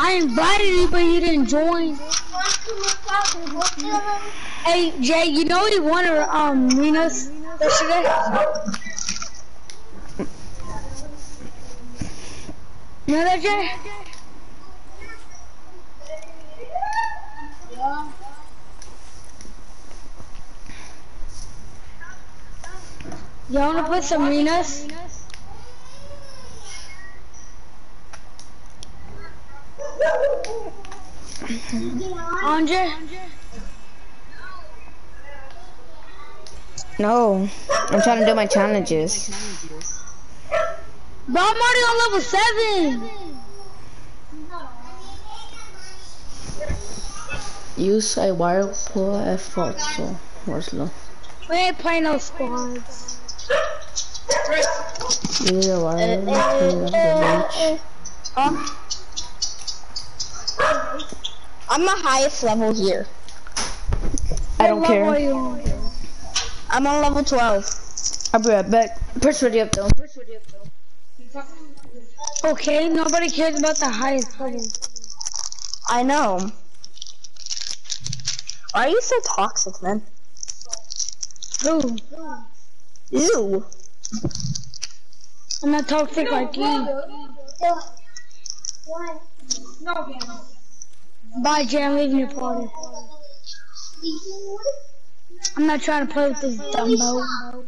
I invited you, but you didn't join. Hey, Jay, you know he won a um Minas yesterday. You know that, Jay? Yeah. You wanna put some Minas? Andre? No, I'm trying to do my challenges. Bro, I'm already on level 7. Use a whirlpool effort, so where's low? We ain't playing no squads. Use a whirlpool of the beach. Huh? I'm the highest level here. I don't What level are care. you on? I'm on level 12. I'll be right back. Press ready up though. Okay, nobody cares about the highest level. I know. Why are you so toxic, man? Who? Ew. I'm not toxic like you. Bye, Jay. I'm leaving your party. I'm not trying to play with this dumbo.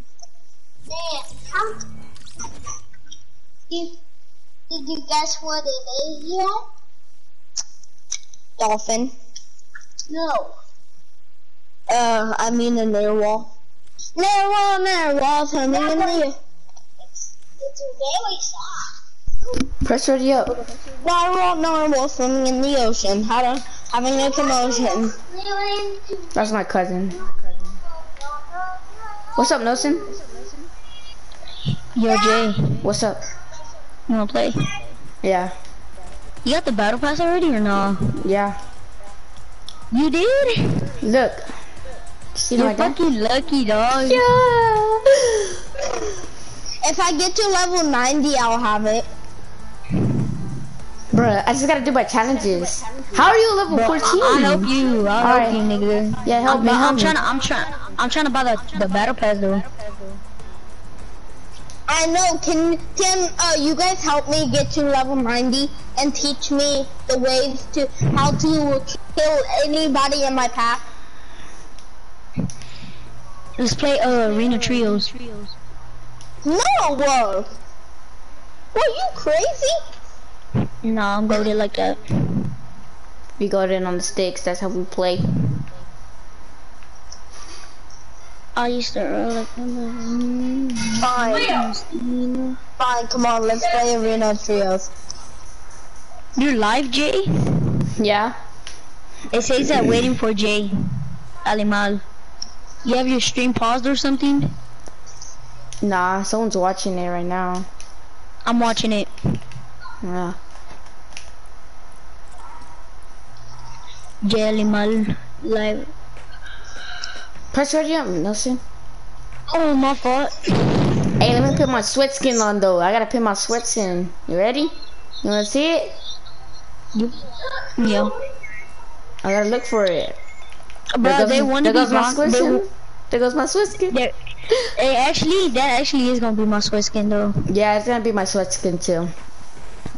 Did, did you guess what it is yet? Dolphin. No. Uh, I mean a narwhal. Narwhal, narwhal, swimming in the It's, it's very soft. Press ready up. narwhal, narwhal, swimming in the ocean. How to having a commotion. That's my cousin. What's up, Nelson? Yo, Jay, What's up? you wanna play? Yeah, You got the battle pass already or no? yeah. You did? Look. See You're fucking lucky, dog. Yeah. If I get to level 90, I'll have it. Bruh, I just gotta do my challenges. How are you level 14? I'll help you. I'll Alright. help you, nigga. Yeah, help I'm, me, I'm help trying to, I'm trying, I'm trying to buy the, the battle pass though. I know. Can can uh you guys help me get to level 90 and teach me the ways to how to kill anybody in my path? Let's play uh arena trios. No, whoa. What, you crazy? Nah, I'm goaded like that. We got in on the sticks, that's how we play. I used to uh, like. Fine. Fine, come on, let's play arena trios. You're live, Jay? Yeah? It says that waiting for Jay. Aleman. You have your stream paused or something? Nah, someone's watching it right now. I'm watching it. Yeah. Jay Aleman live. Press ready up, Nelson. Oh, my fault. Hey, let me put my sweat skin on though. I gotta put my sweat skin. You ready? You wanna see it? Yeah. I gotta look for it. Bro, goes, they want to there be my bronze. sweat They, skin. There goes my sweat skin. they, they actually, that actually is gonna be my sweat skin though. Yeah, it's gonna be my sweat skin too.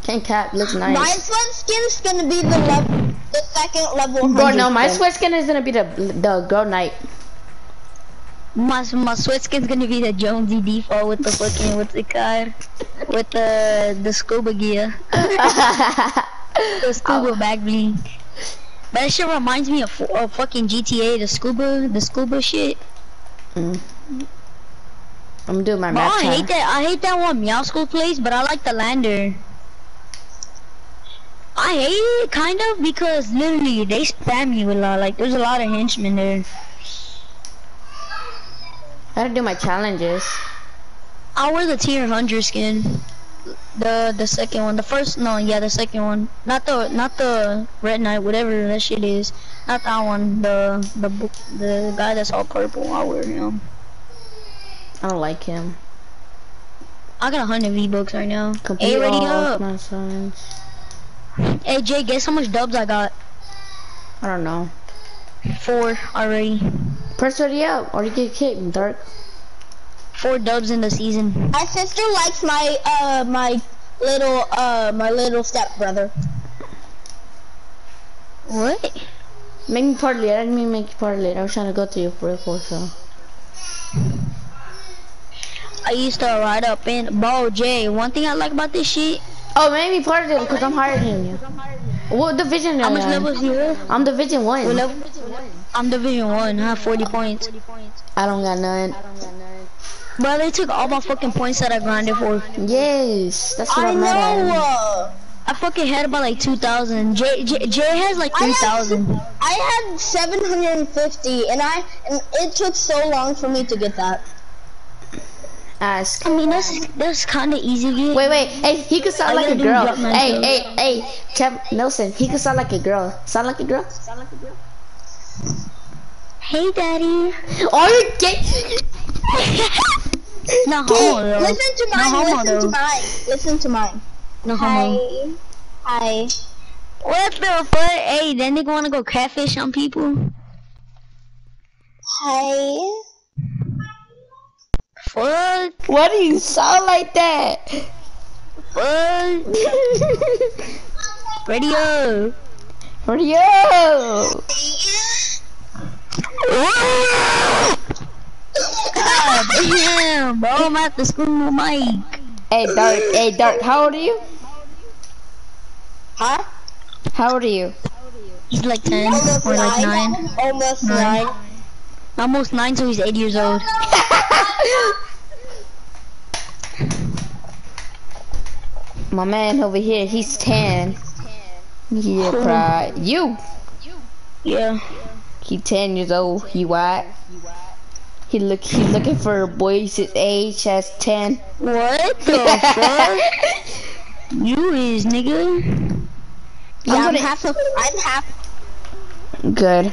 King Cap looks nice. My sweat skin's gonna be the level, the second level. Bro, no, my sweat skin is gonna be the the girl knight. My my sweat skin's gonna be the Jonesy default with the fucking what's the called? With the the scuba gear, the scuba bag bling. But that shit reminds me of, of fucking GTA, the scuba, the scuba shit. Mm. I'm doing my Bro, I hate that. I hate that one Meow School place, but I like the lander. I hate it kind of because literally they spam you a lot. Like there's a lot of henchmen there. I gotta do my challenges. I wear the tier 100 skin. The the second one, the first no, yeah, the second one. Not the not the red knight, whatever that shit is. Not that one. The the the guy that's all purple. I wear him. I don't like him. I got a hundred V bucks right now. Complete Hey, ready all up. my signs. Hey Jay, guess how much dubs I got? I don't know. Four already. Press ready up or you get kicked, in Dark. Four dubs in the season. My sister likes my uh my little uh my little stepbrother. What? Make me part of it. I didn't mean make you part of it. I was trying to go to you real quick, so. I used to ride up in bro Jay. One thing I like about this shit. Oh, maybe part of it because I'm higher than you. What division How are much you in? levels you have? I'm division one. What level? I'm division one. I have 40 points. I don't got none. Bro, they took all my fucking points that I grinded for. Yes, that's what I I'm mad know. at. Uh, I fucking had about like 2,000. Jay, Jay, Jay has like I 3,000. I had 750, and I and it took so long for me to get that. Ask. I mean, that's that's kind of easy to get. Wait, wait. Hey, he could sound I like a girl. drop Hey, hey, hey, Kev Nelson. He could sound like a girl. Sound like a girl? Hey, daddy. Oh, you gay. No homo though. Listen to mine. homo listen to mine. Listen to mine. No homo. Hi. Hi. What the fuck? Hey, that nigga wanna go catfish on people? Hi. Fuck. Why do you sound like that? Fuck. Ready up. Yo. God damn, bro. I'm at the school mic. Hey, Dark. Hey, Dark. How old are you? Huh? How old are you? He's like 10 Almost or like nine. 9. Almost Nine. nine. Almost 9, so he's 8 years old. My man over here, he's 10. Yeah, pride. You. Yeah. He 10 years old. He white. He look. He looking for a boy his age as 10. What the fuck? You is, nigga. Yeah, I'm gonna- half. A, I'm half. Good.